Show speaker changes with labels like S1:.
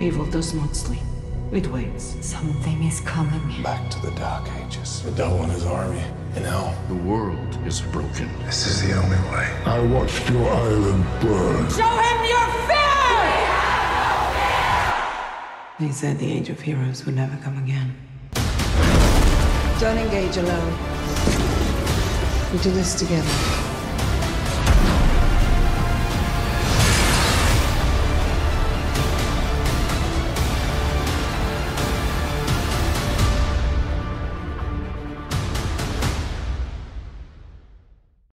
S1: Evil does not sleep. It waits.
S2: Something is coming.
S3: Back to the Dark Ages. The devil and his army. And now,
S4: The world is broken.
S3: this is the only way.
S5: I watched your island burn.
S2: Show him your fear!
S1: They said the Age of Heroes would never come again.
S2: Don't engage alone.
S1: We do this together.